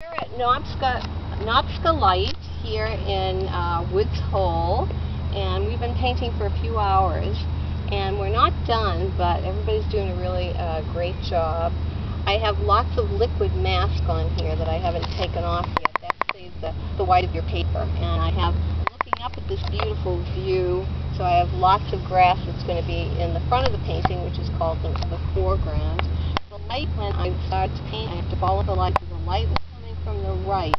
We're at Nobska, Light here in uh, Woods Hole, and we've been painting for a few hours, and we're not done, but everybody's doing a really uh, great job. I have lots of liquid mask on here that I haven't taken off yet. That saves the, the white of your paper, and I have looking up at this beautiful view, so I have lots of grass that's going to be in the front of the painting, which is called the, the foreground. The light, when I start to paint, I have to follow the light. The light from the right,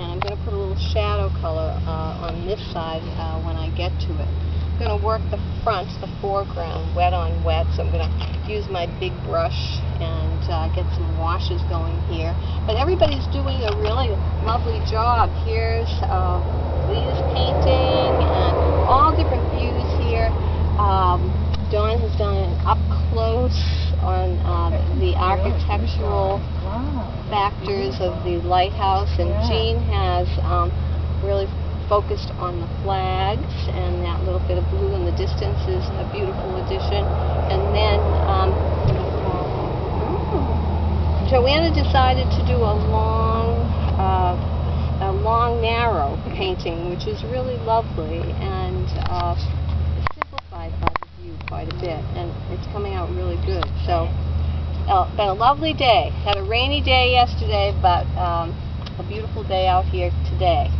and I'm going to put a little shadow color uh, on this side uh, when I get to it. I'm going to work the front, the foreground, wet on wet, so I'm going to use my big brush and uh, get some washes going here. But everybody's doing a really lovely job. Here's uh, painting and all different views here. Um, Dawn has done an up close on uh, the architectural factors of the lighthouse, and Jean has um, really focused on the flags, and that little bit of blue in the distance is a beautiful addition. And then um, Joanna decided to do a long, uh, a long narrow painting, which is really lovely, and uh, simplified by the view quite a bit, and it's coming out really good. So uh, been a lovely day. Had a rainy day yesterday, but um, a beautiful day out here today.